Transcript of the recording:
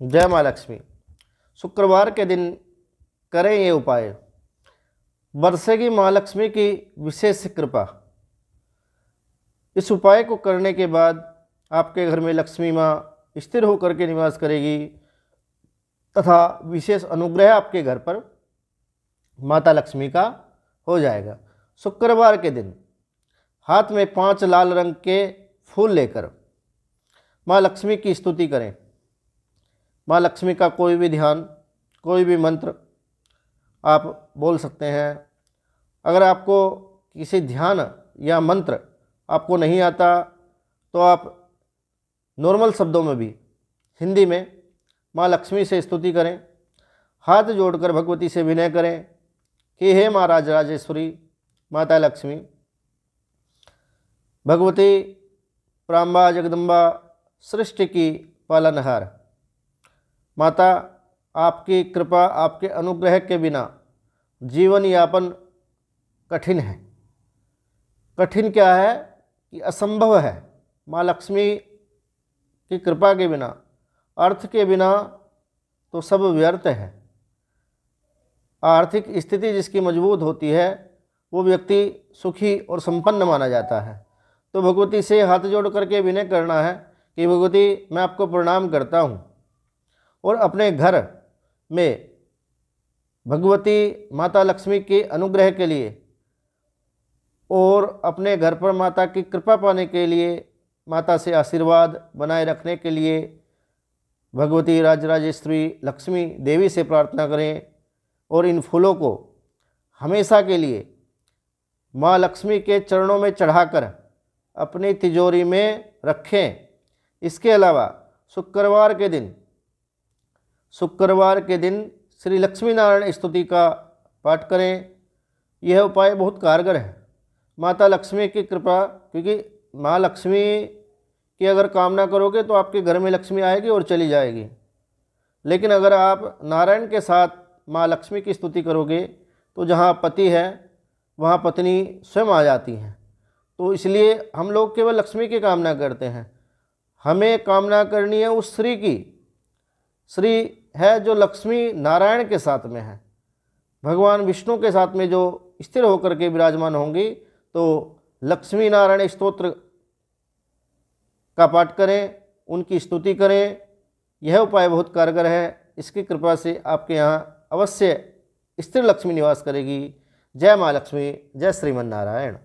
जय माँ लक्ष्मी। शुक्रवार के दिन करें ये उपाय। बरसेगी माँ लक्ष्मी की विशेष कृपा। इस उपाय को करने के बाद आपके घर में लक्ष्मी माँ स्थिर होकर के निवास करेगी तथा विशेष अनुग्रह आपके घर पर माता लक्ष्मी का हो जाएगा। शुक्रवार के दिन हाथ में पाँच लाल रंग के फूल लेकर माँ लक्ष्मी की स्तुति करें। माँ लक्ष्मी का कोई भी ध्यान, कोई भी मंत्र आप बोल सकते हैं। अगर आपको किसी ध्यान या मंत्र आपको नहीं आता तो आप नॉर्मल शब्दों में भी, हिंदी में माँ लक्ष्मी से स्तुति करें, हाथ जोड़कर भगवती से विनय करें कि हे माँ राज राजेश्वरी माता लक्ष्मी, भगवती प्राम्बा जगदम्बा सृष्टि की पालनहार। माता, आपकी कृपा आपके अनुग्रह के बिना जीवन यापन कठिन है। कठिन क्या है कि असंभव है। माँ लक्ष्मी की कृपा के बिना, अर्थ के बिना तो सब व्यर्थ है। आर्थिक स्थिति जिसकी मज़बूत होती है, वो व्यक्ति सुखी और संपन्न माना जाता है। तो भगवती से हाथ जोड़ करके विनय करना है कि, भगवती, मैं आपको प्रणाम करता हूँ। और अपने घर में भगवती माता लक्ष्मी के अनुग्रह के लिए और अपने घर पर माता की कृपा पाने के लिए माता से आशीर्वाद बनाए रखने के लिए भगवती राजराजेश्वरी लक्ष्मी देवी से प्रार्थना करें और इन फूलों को हमेशा के लिए माँ लक्ष्मी के चरणों में चढ़ाकर अपनी तिजोरी में रखें। इसके अलावा शुक्रवार के दिन शुक्रवार के दिन श्री लक्ष्मी नारायण स्तुति का पाठ करें। यह उपाय बहुत कारगर है। माता लक्ष्मी की कृपा, क्योंकि माँ लक्ष्मी की अगर कामना करोगे तो आपके घर में लक्ष्मी आएगी और चली जाएगी। लेकिन अगर आप नारायण के साथ माँ लक्ष्मी की स्तुति करोगे तो जहाँ पति है, वहाँ पत्नी स्वयं आ जाती हैं। तो इसलिए हम लोग केवल लक्ष्मी की कामना करते हैं। हमें कामना करनी है उस स्त्री की। श्री है जो लक्ष्मी नारायण के साथ में है। भगवान विष्णु के साथ में जो स्थिर होकर के विराजमान होंगी तो लक्ष्मी नारायण स्तोत्र का पाठ करें, उनकी स्तुति करें। यह उपाय बहुत कारगर है। इसकी कृपा से आपके यहाँ अवश्य स्थिर लक्ष्मी निवास करेगी। जय माँ लक्ष्मी, जय श्रीमन नारायण।